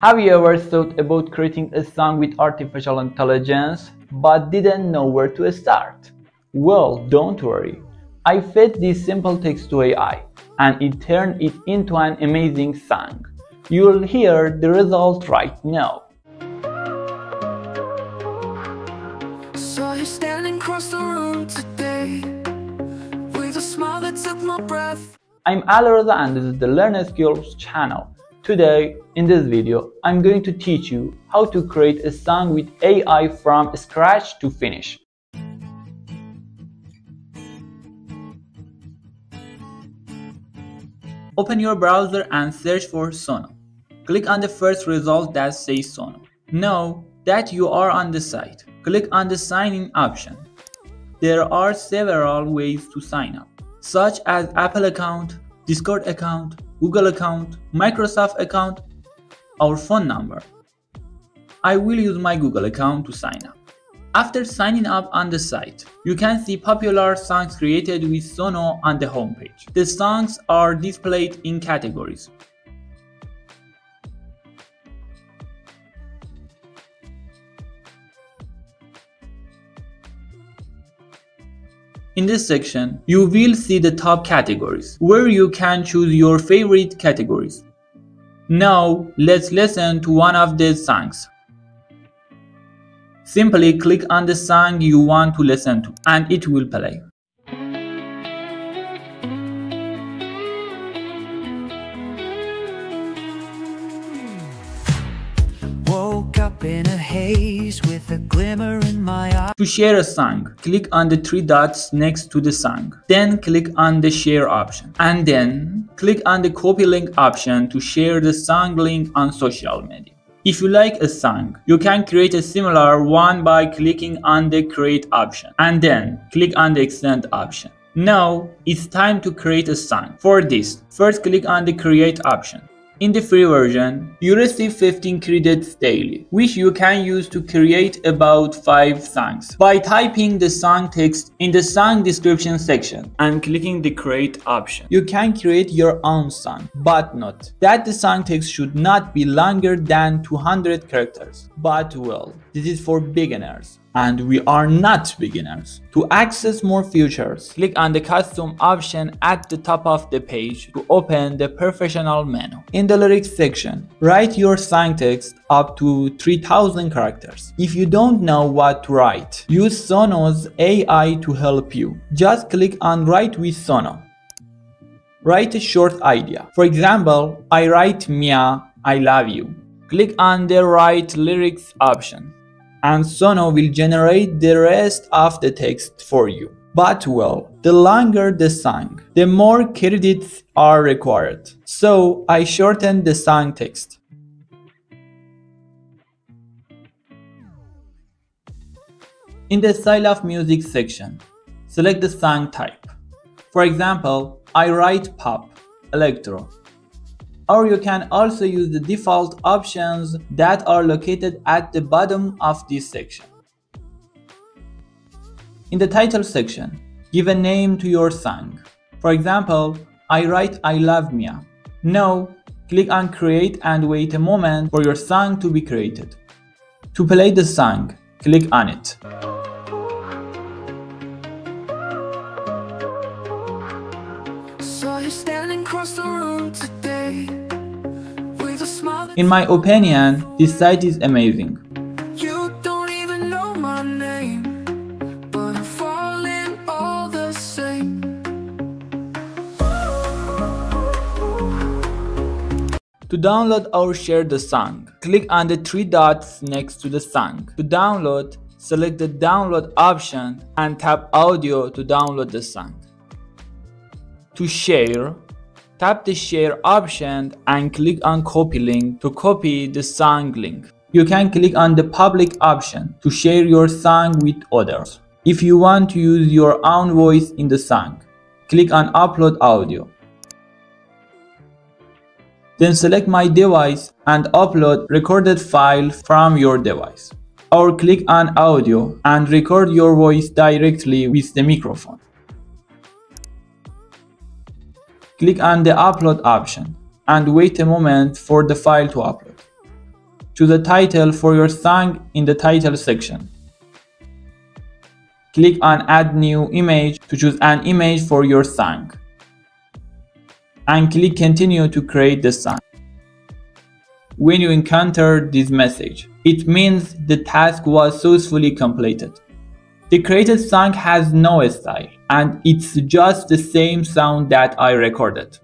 Have you ever thought about creating a song with artificial intelligence but didn't know where to start? Well, don't worry. I fed this simple text to AI and it turned it into an amazing song. You'll hear the result right now. Saw you standing across the room today with a smile that took my breath. I'm Alroza and this is the Learnoo Skills channel. Today, in this video, I'm going to teach you how to create a song with AI from scratch to finish. Open your browser and search for Suno. Click on the first result that says Suno. Know that you are on the site. Click on the sign in option. There are several ways to sign up, such as Apple account, Discord account, Google account, Microsoft account, our phone number. I will use my Google account to sign up. After signing up on the site, you can see popular songs created with Suno on the homepage. The songs are displayed in categories. In this section, you will see the top categories, where you can choose your favorite categories. Now, let's listen to one of these songs. Simply click on the song you want to listen to, and it will play. Woke up in a haze with a glimmer. To share a song, click on the three dots next to the song. Then click on the share option. And then click on the copy link option to share the song link on social media. If you like a song, you can create a similar one by clicking on the create option and then click on the extend option. Now it's time to create a song. For this, first click on the create option. In the free version, you receive 15 credits daily, which you can use to create about 5 songs by typing the song text in the song description section and clicking the create option. You can create your own song, but note that the song text should not be longer than 200 characters. But well, this is for beginners and we are not beginners. To access more features, click on the custom option at the top of the page to open the professional menu. In the lyrics section, write your song text up to 3000 characters. If you don't know what to write, use Suno's AI to help you. Just click on write with Suno. Write a short idea. For example, I write Mia, I love you. Click on the write lyrics option and Suno will generate the rest of the text for you. But well, the longer the song, the more credits are required. So I shortened the song text. In the style of music section, select the song type. For example, I write pop, electro, or you can also use the default options that are located at the bottom of this section. In the title section, give a name to your song. For example, I write I love Mia. Now, click on create and wait a moment for your song to be created. To play the song, click on it. In my opinion, this site is amazing. you don't even know my name, but I'm falling all the same. To download or share the song, click on the three dots next to the song. To download, select the download option and tap audio to download the song. To share, tap the share option and click on copy link to copy the song link. You can click on the public option to share your song with others. If you want to use your own voice in the song, click on upload audio. Then select my device and upload recorded file from your device. Or click on audio and record your voice directly with the microphone. Click on the upload option and wait a moment for the file to upload. Choose a title for your song in the title section. Click on add new image to choose an image for your song. And click continue to create the song. When you encounter this message, it means the task was successfully completed. The created song has no style and it's just the same sound that I recorded.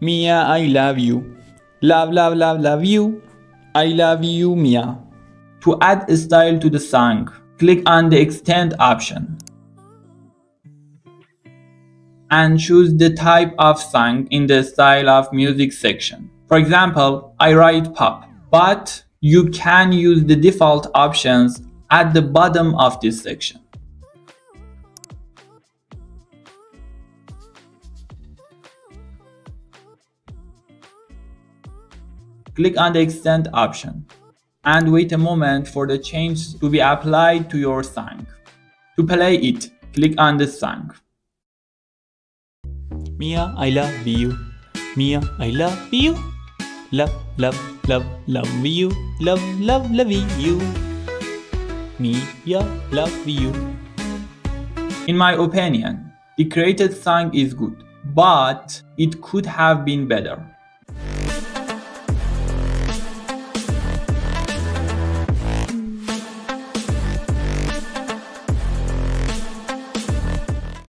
Mia, I love you. Love, love, love, love you. I love you, Mia. To add a style to the song, click on the extend option and choose the type of song in the style of music section. For example, I write pop, but you can use the default options at the bottom of this section. Click on the extend option and wait a moment for the change to be applied to your song. To play it, click on the song. Mia, I love you. Mia, I love you. Love, love, love, love you. Love, love, love you. Mia, love you. In my opinion, the created song is good, but it could have been better.